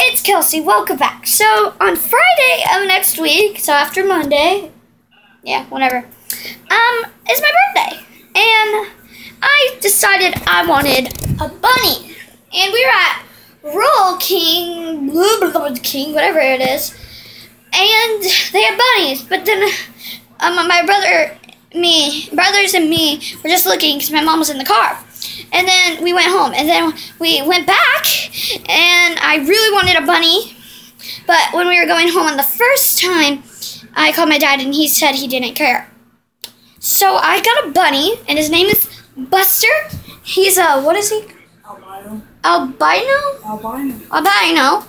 it's Kelsey. Welcome back. So on Friday of next week, so after Monday, yeah, whatever, um, is my birthday, and I decided I wanted a bunny, and we were at Roll King, blah, blah, King, whatever it is, and they had bunnies, but then um, my brother, me, brothers and me were just looking because my mom was in the car. And then we went home, and then we went back, and I really wanted a bunny. But when we were going home on the first time, I called my dad, and he said he didn't care. So I got a bunny, and his name is Buster. He's a, what is he? Albino. Albino? Albino. Albino.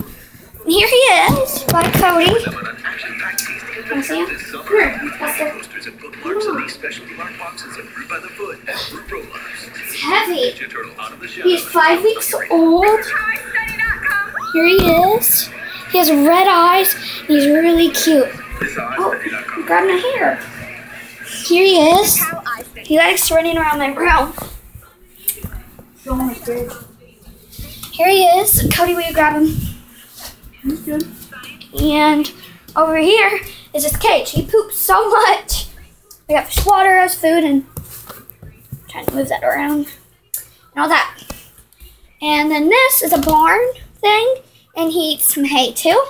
And here he is by Cody. Can I see him? Here, Buster. Posters and bookmarks and these special mark boxes of Fruit by the Foot and Fruit Roll-Ups. It's heavy. Get your turtle out of the shadow. He's five weeks old. Here he is. He has red eyes. He's really cute. Oh, he grabbed my hair. Here he is. He likes running around my room. Show him his. Here he is. Cody, will you grab him? He's good. And over here is his cage. He poops so much. We got fish water as food and trying to move that around and all that. And then this is a barn thing, and he eats some hay too.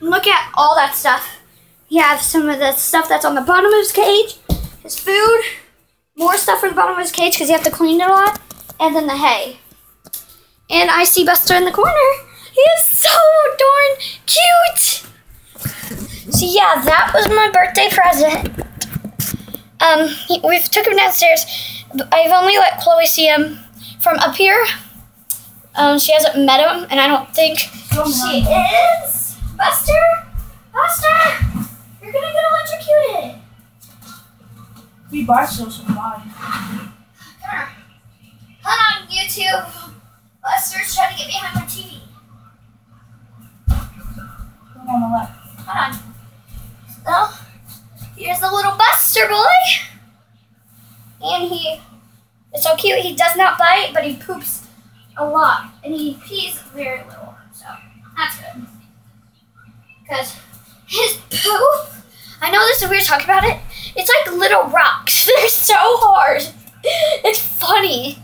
And look at all that stuff. You have some of the stuff that's on the bottom of his cage, his food, more stuff on the bottom of his cage because you have to clean it a lot, and then the hay. And I see Buster in the corner. He is so darn cute. So yeah, that was my birthday present. Um, he, we took him downstairs. I've only let Chloe see him from up here. Um, she hasn't met him, and I don't think she is. Buster, Buster, you're gonna get electrocuted. We bites so bye. Come on, hold on, YouTube. Buster's trying to get behind my TV. One on the left. Hold on. Buster boy. And he is so cute. He does not bite, but he poops a lot. And he pees very little. So, that's good. Because his poop, I know this is weird talking about it. It's like little rocks. They're so hard. It's funny.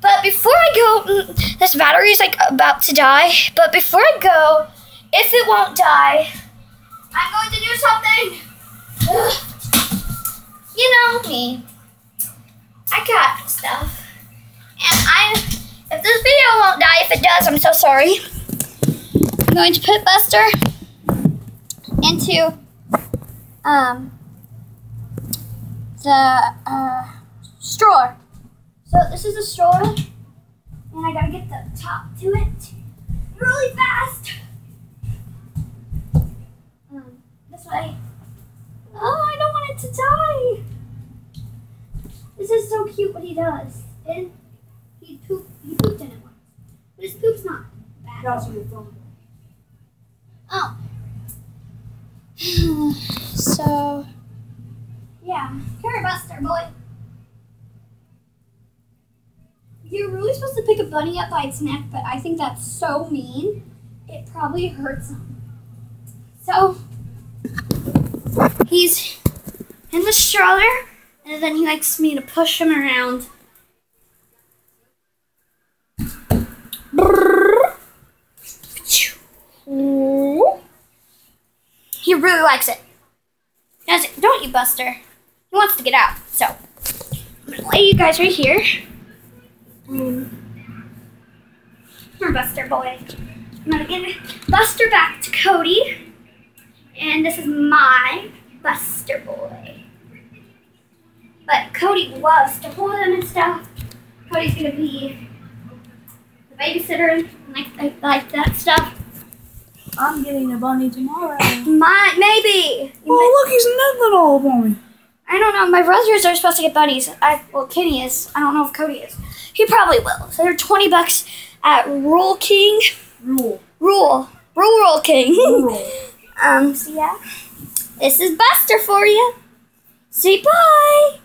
But before I go, mm, this battery is like about to die. But before I go, if it won't die, I'm going to do something. Know me. I got stuff. And I, if this video won't die, if it does, I'm so sorry. I'm going to put Buster into um, the uh, straw. So this is a straw, and I gotta get the top to it really fast. Um, this way. Oh, I don't want it to die. This is so cute what he does. And he poop he pooped in it once. But his poop's not bad. That's you're filming. Oh. so yeah. Here, Buster boy. You're really supposed to pick a bunny up by its neck, but I think that's so mean. It probably hurts him. So he's in the stroller, and then he likes me to push him around. He really likes it. Does it? Don't you, Buster? He wants to get out. So I'm gonna lay you guys right here. Um, Here, Buster boy. I'm gonna give Buster back to Cody. And this is my Buster boy. But Cody loves to hold him and stuff. Cody's gonna be the babysitter and like, like, like that stuff. I'm getting a bunny tomorrow. My maybe. Oh, look, he's nothing all bunny. I don't know. My brothers are supposed to get bunnies. I well, Kenny is. I don't know if Cody is. He probably will. So they're twenty bucks at Roll King. Rule. Rule. Rule King. Rule. um. So yeah, this is Buster for you. Say bye.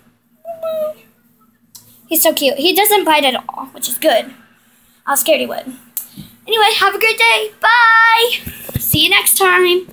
He's so cute. He doesn't bite at all, which is good. I was scared he would. Anyway, have a great day. Bye. See you next time.